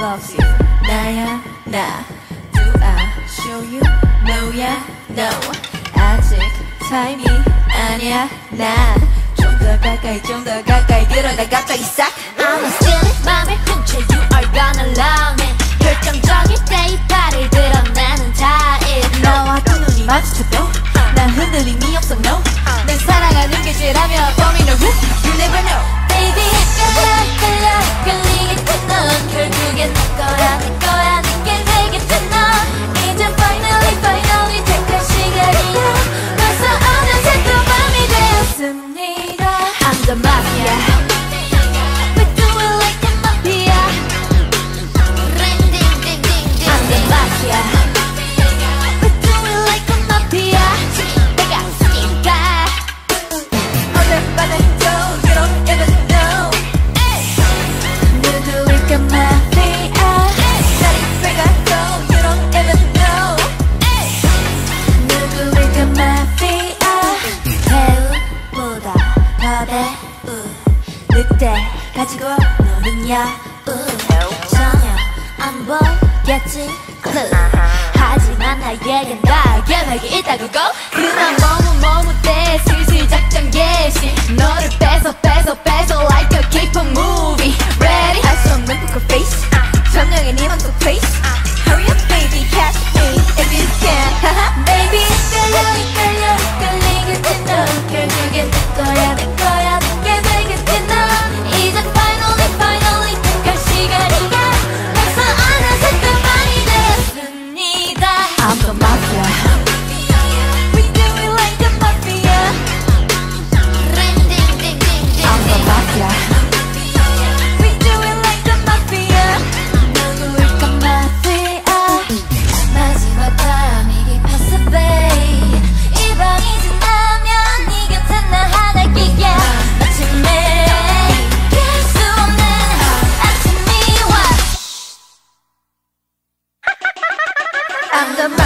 loves you. Da ya, da. Do I show you? No ya, no. 아직 타이밍 아니야, 난. 좀더 가까이, 좀 더 가까이 들어가 갑자기 싹. I'm a silly, 맘에 훔쳐. You are gonna 가지고 노느냐 전혀 안 보겠지. 하지만 나에겐 다 계획이 있다고 고. 그만 머무 I'm the